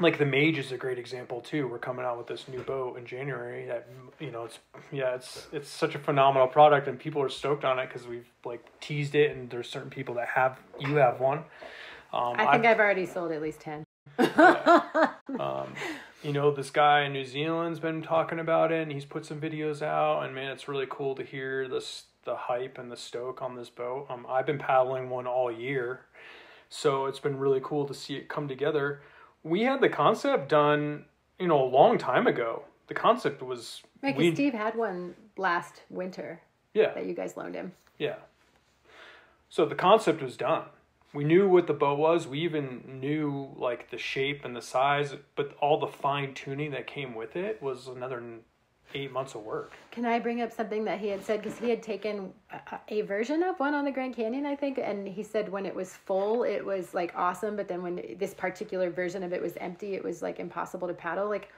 like the Mage is a great example too. We're coming out with this new boat in January that you know it's yeah it's it's such a phenomenal product and people are stoked on it because we've like teased it and there's certain people that have you have one. Um, I think I've, I've already sold at least ten. um, you know, this guy in New Zealand's been talking about it, and he's put some videos out, and man, it's really cool to hear this the hype and the stoke on this boat. Um, I've been paddling one all year, so it's been really cool to see it come together. We had the concept done, you know, a long time ago. The concept was. Because Steve had one last winter. Yeah. That you guys loaned him. Yeah. So the concept was done we knew what the bow was. We even knew like the shape and the size, but all the fine tuning that came with it was another eight months of work. Can I bring up something that he had said because he had taken a, a, version of one on the Grand Canyon, I think, and he said when it was full, it was like awesome, but then when this particular version of it was empty, it was like impossible to paddle. Like,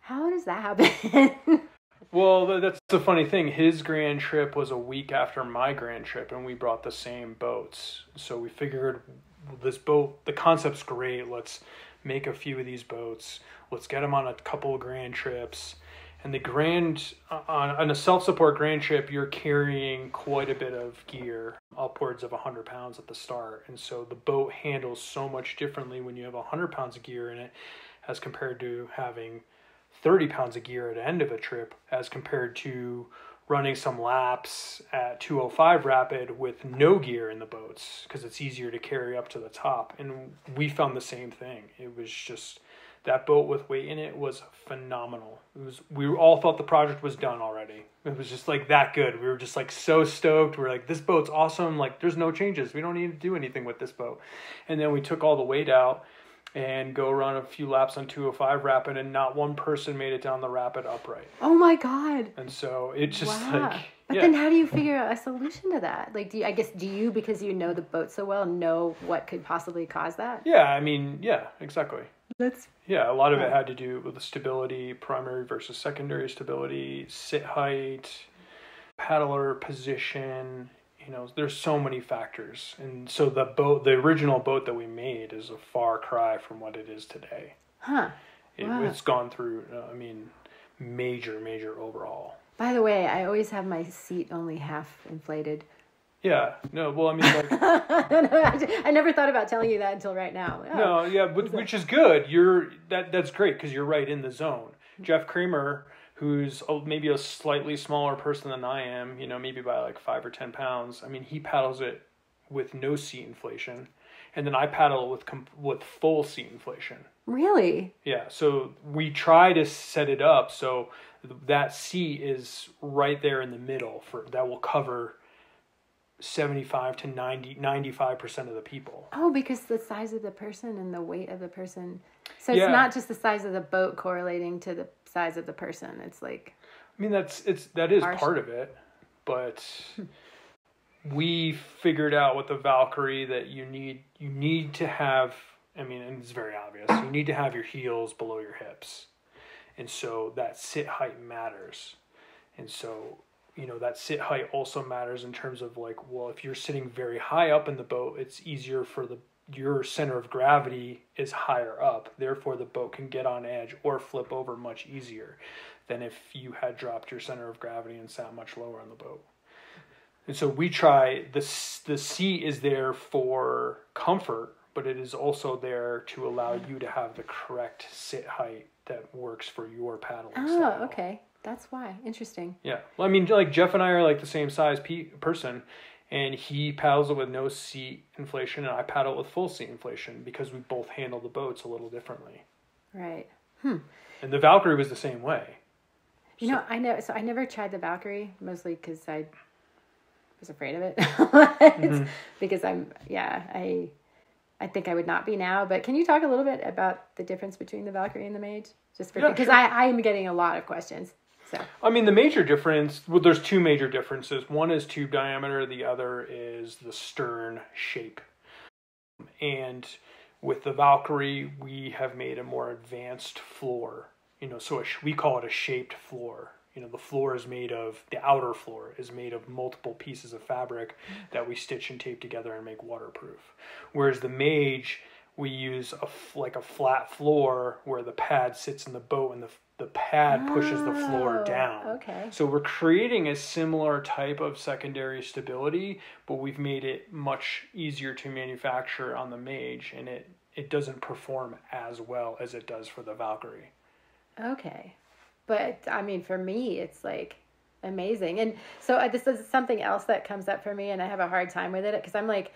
how does that happen? Well, that's the funny thing. His grand trip was a week after my grand trip, and we brought the same boats. So we figured this boat, the concept's great. Let's make a few of these boats. Let's get them on a couple of grand trips. And the grand, on, on a self support grand trip, you're carrying quite a bit of gear, upwards of 100 pounds at the start. And so the boat handles so much differently when you have 100 pounds of gear in it as compared to having 30 pounds of gear at the end of a trip as compared to running some laps at 205 rapid with no gear in the boats because it's easier to carry up to the top and we found the same thing it was just that boat with weight in it was phenomenal. It was we all thought the project was done already. It was just like that good. We were just like so stoked. We are like this boat's awesome. Like there's no changes. We don't need to do anything with this boat. And then we took all the weight out and go run a few laps on 205 rapid and not one person made it down the rapid upright. Oh my god. And so it's just wow. like but yeah. then how do you figure out a solution to that? Like do you, i guess do you because you know the boat so well know what could possibly cause that? Yeah i mean yeah exactly that's yeah a lot of it had to do with the stability primary versus secondary stability sit height paddler position you know there's so many factors. And so the boat the original boat that we made is a far cry from what it is today. Huh. It, wow. it's gone through uh, i mean major major overhaul. By the way i always have my seat only half inflated yeah no well i mean like I never thought about telling you that until right now oh, no yeah but, which is good you're that that's great because you're right in the zone jeff kramer who's a, maybe a slightly smaller person than I am, you know, maybe by like five or 10 pounds. I mean, he paddles it with no seat inflation. And then I paddle with with full seat inflation. Really? Yeah. So we try to set it up so that seat is right there in the middle for that will cover 75 to 90 95% of the people. Oh, because the size of the person and the weight of the person. So it's yeah. not just the size of the boat correlating to the size of the person. It's like I mean that's it's that is part of it, but we figured out with the Valkyrie that you need you need to have I mean, and it's very obvious. You need to have your heels below your hips. And so that sit height matters. And so, you know, that sit height also matters in terms of like, well, if you're sitting very high up in the boat, it's easier for the your center of gravity is higher up. Therefore, the boat can get on edge or flip over much easier than if you had dropped your center of gravity and sat much lower on the boat. And so we try this. The seat is there for comfort, but it is also there to allow you to have the correct sit height that works for your paddling. Oh, style. okay, that's why. Interesting. Yeah, well, I mean, like Jeff and I are like the same size pe- person, and he paddles it with no seat inflation and I paddle it with full seat inflation because we both handle the boats a little differently. Right. Hmm. And the Valkyrie was the same way. You so. know, I know. So I never tried the Valkyrie mostly because I was afraid of it. mm-hmm. Because I'm, yeah, I, I think I would not be now. But can you talk a little bit about the difference between the Valkyrie and the Mage? Just because yeah, sure. I, I am getting a lot of questions. So. I mean, the major difference, well, there's two major differences. One is tube diameter, the other is the stern shape. And with the Valkyrie, we have made a more advanced floor. You know, so sh- we call it a shaped floor. You know, the floor is made of, the outer floor is made of multiple pieces of fabric that we stitch and tape together and make waterproof. Whereas the Mage, we use a like a flat floor where the pad sits in the boat and the the pad pushes the floor Oh, down. Okay. So we're creating a similar type of secondary stability, but we've made it much easier to manufacture on the Mage, and it it doesn't perform as well as it does for the Valkyrie. Okay. But I mean, for me, it's like amazing. And so uh, this is something else that comes up for me, and I have a hard time with it because I'm like,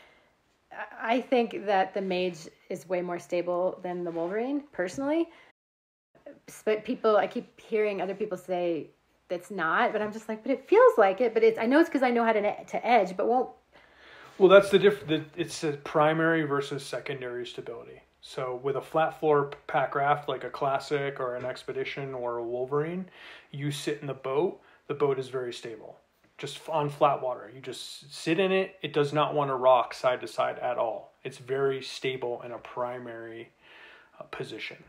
I think that the mage is way more stable than the Wolverine, personally. But people, I keep hearing other people say that's not, but I'm just like, but it feels like it. But it's, I know it's because I know how to to edge, but won't. Well, that's the diff. The, it's a primary versus secondary stability. So with a flat floor pack raft like a classic or an expedition or a Wolverine, you sit in the boat. The boat is very stable, just on flat water. You just sit in it. It does not want to rock side to side at all. It's very stable in a primary uh, position.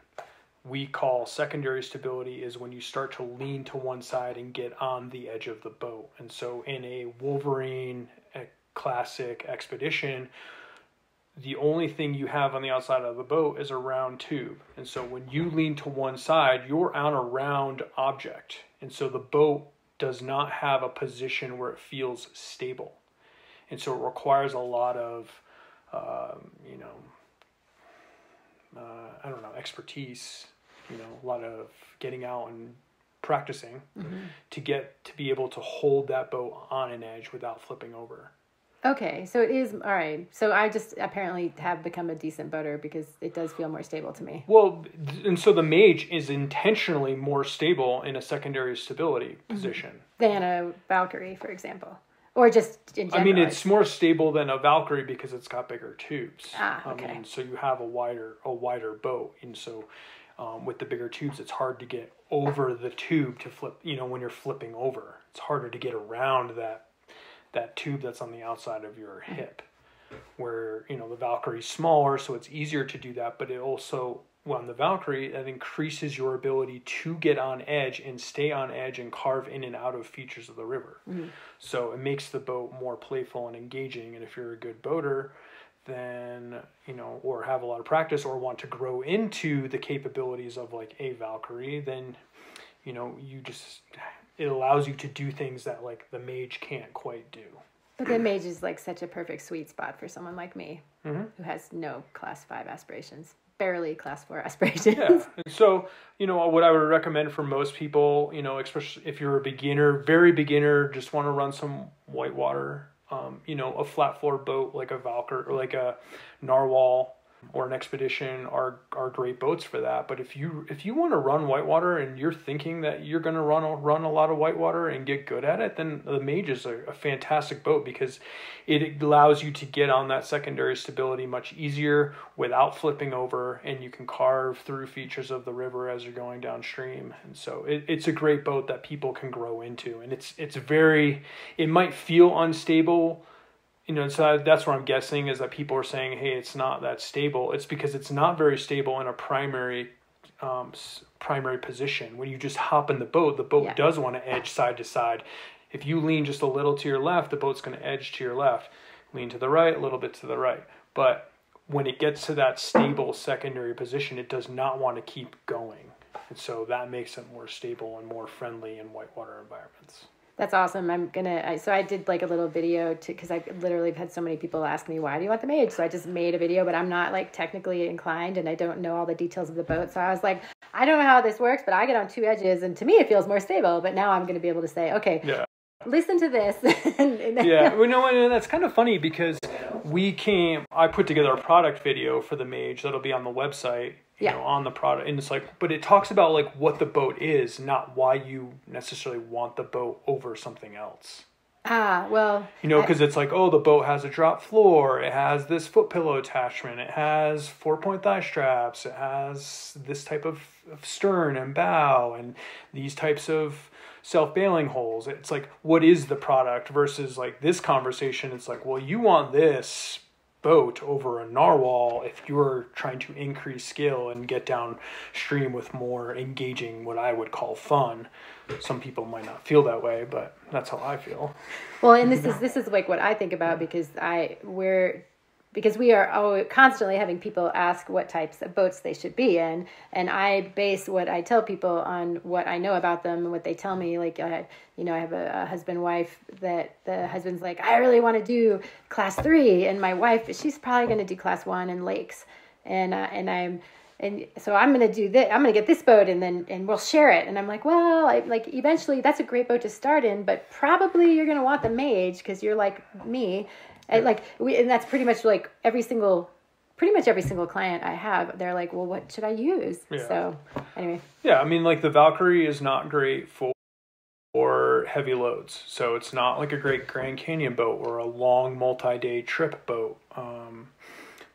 We call secondary stability is when you start to lean to one side and get on the edge of the boat. And so in a Wolverine a classic expedition, the only thing you have on the outside of the boat is a round tube. And so when you lean to one side, you're on a round object. And so the boat does not have a position where it feels stable. And so it requires a lot of, um, you know, uh, I don't know, expertise, you know, a lot of getting out and practicing to get to be able to hold that boat on an edge without flipping over. Okay, so it is all right. So I just apparently have become a decent boater because it does feel more stable to me. Well, and so the mage is intentionally more stable in a secondary stability Mm-hmm. position. than a Valkyrie, for example, or just in general. I mean, it's more stable than a Valkyrie because it's got bigger tubes. Ah, I okay. mean, so you have a wider a wider boat, and so um, with the bigger tubes, it's hard to get over the tube to flip. You know, when you're flipping over, it's harder to get around that that tube that's on the outside of your Mm-hmm. hip. Where you know the Valkyrie's smaller, so it's easier to do that, but it also well, on the Valkyrie, that increases your ability to get on edge and stay on edge and carve in and out of features of the river. So it makes the boat more playful and engaging. And if you're a good boater, then, you know, or have a lot of practice or want to grow into the capabilities of like a Valkyrie, then, you know, you just, it allows you to do things that like the mage can't quite do. But the mage is like such a perfect sweet spot for someone like me Mhm. who has no class five aspirations, barely class four aspirations. Yeah. And so, you know, what I would recommend for most people, you know, especially if you're a beginner, very beginner, just want to run some whitewater, um, you know, a flat floor boat like a Valkyr or like a Gnarlwhal or an expedition are are great boats for that. But if you if you want to run whitewater and you're thinking that you're going to run run a lot of whitewater and get good at it, then the Mage is a, a fantastic boat because it allows you to get on that secondary stability much easier without flipping over, and you can carve through features of the river as you're going downstream. And so it, it's a great boat that people can grow into, and it's it's very it might feel unstable you know, so that's what I'm guessing is that people are saying, "Hey, it's not that stable." It's because it's not very stable in a primary, um, primary position. When you just hop in the boat, the boat Yeah. does want to edge side to side. If you lean just a little to your left, the boat's going to edge to your left. Lean to the right, a little bit to the right. But when it gets to that stable secondary position, it does not want to keep going, and so that makes it more stable and more friendly in whitewater environments. That's awesome. I'm gonna. I, so I did like a little video to because I literally have had so many people ask me why do you want the mage. So I just made a video, but I'm not like technically inclined and I don't know all the details of the boat. So I was like, I don't know how this works, but I get on two edges and to me it feels more stable. But now I'm gonna be able to say, okay, Yeah. listen to this. and, and yeah, well, no, and that's kind of funny because we came. I put together a product video for the Mage that'll be on the website. You Yeah. know, on the product, and it's like, but it talks about like what the boat is, not why you necessarily want the boat over something else. Ah, well, You know, because it's like, oh, the boat has a drop floor, it has this foot pillow attachment, it has four point thigh straps, it has this type of, of stern and bow, and these types of self bailing holes. It's like, what is the product versus like this conversation? It's like, well, you want this boat over a Gnarlwhal if you're trying to increase skill and get downstream with more engaging, what I would call fun. Some people might not feel that way, but that's how I feel. Well, and this is this is like what I think about because I we're because we are oh, constantly having people ask what types of boats they should be in, and I base what I tell people on what I know about them and what they tell me. Like, I, you know, I have a, a husband wife that the husband's like, I really want to do class three, and my wife, she's probably going to do class one in lakes, and uh, and I'm and so I'm gonna do this. I'm gonna get this boat, and then and we'll share it. And I'm like, well, I, like eventually that's a great boat to start in, but probably you're gonna want the Mage because you're like me, and like we, and that's pretty much like every single, pretty much every single client I have. They're like, well, what should I use? Yeah. So anyway, Yeah, I mean, like the Valkyrie is not great for for heavy loads, so it's not like a great Grand Canyon boat or a long multi-day trip boat. Um,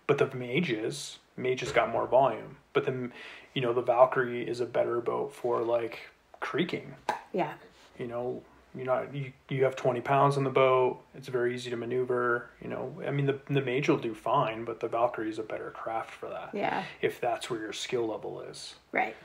but the Mage is Mage has got more volume, but then you know the Valkyrie is a better boat for like creaking. yeah, You know, you're not you, you have 20 pounds on the boat. It's very easy to maneuver. You know, I mean the the Mage will do fine, but the Valkyrie is a better craft for that yeah, if that's where your skill level is. right.